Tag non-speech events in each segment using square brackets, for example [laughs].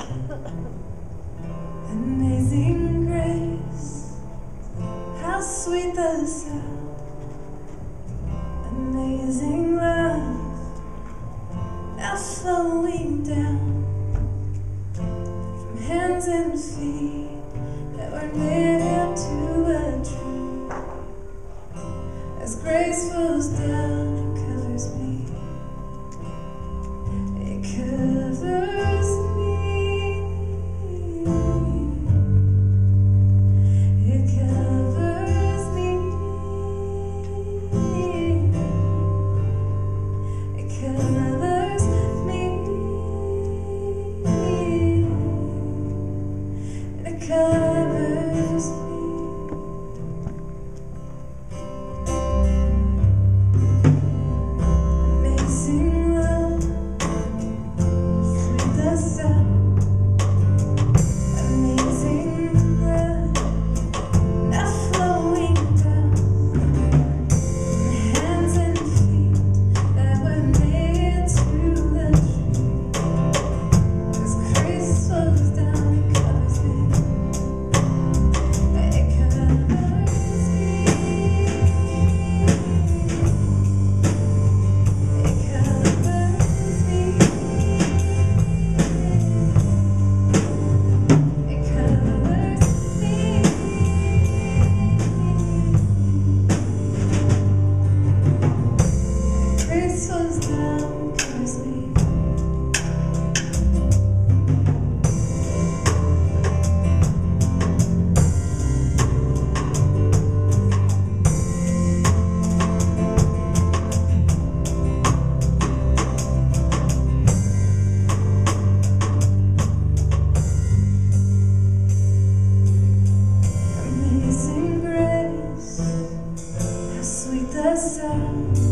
[laughs] Amazing grace, how sweet the sound. Amazing love, how slowing down from hands and feet that were knit to a tree as grace flows down. coração.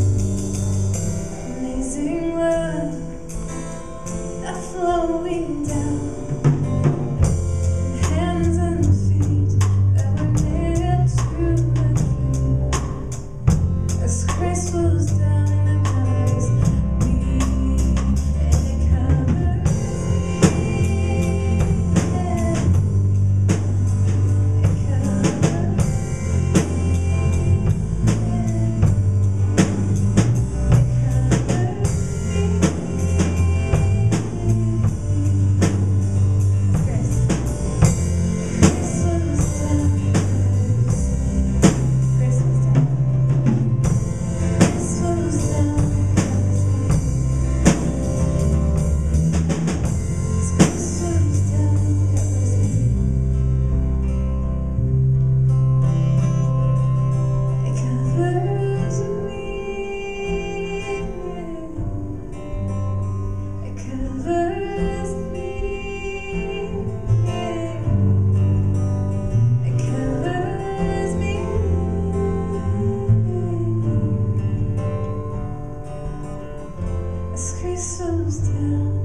still.